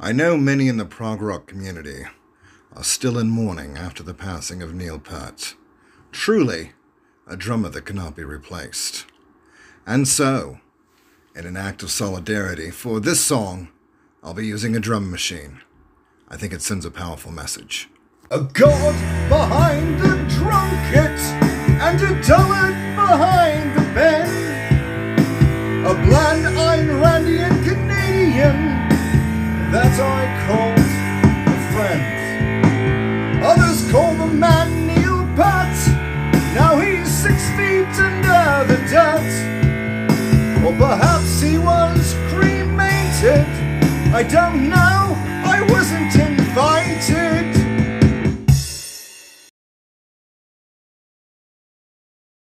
I know many in the prog rock community are still in mourning after the passing of Neil Peart. Truly, a drummer that cannot be replaced. And so, in an act of solidarity for this song, I'll be using a drum machine. I think it sends a powerful message. A god behind the drum kit and a dollar behind the pen. A bland that I called a friend. Others call the man Neil Peart. Now he's six feet under the dirt. Or perhaps he was cremated. I don't know.